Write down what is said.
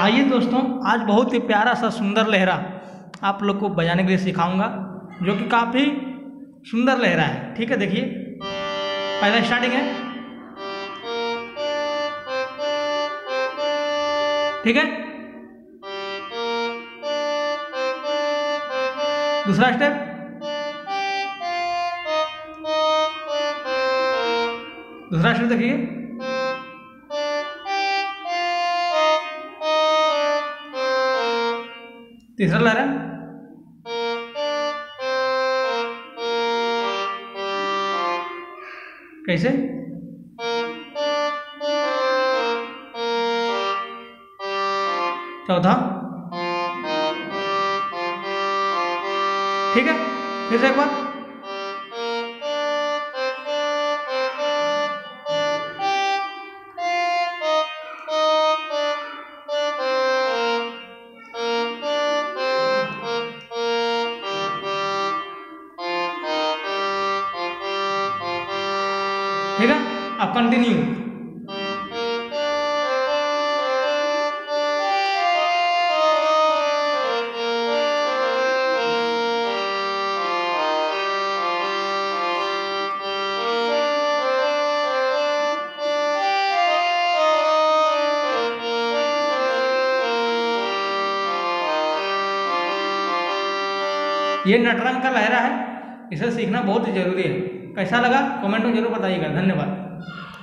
आइए दोस्तों, आज बहुत ही प्यारा सा सुंदर लहरा आप लोग को बजाने के लिए सिखाऊँगा, जो कि काफ़ी सुंदर लहरा है। ठीक है, देखिए। पहला स्टार्टिंग है। ठीक है? दूसरा स्टेप दूसरा स्टेप देखिए। तीसरा लहरा कैसे? चौथा। ठीक है फिर से एक बार। है अब कंटिन्यू ये नटरंग का लहरा है। इसे सीखना बहुत ही ज़रूरी है। कैसा लगा? कमेंट में ज़रूर बताइएगा। धन्यवाद।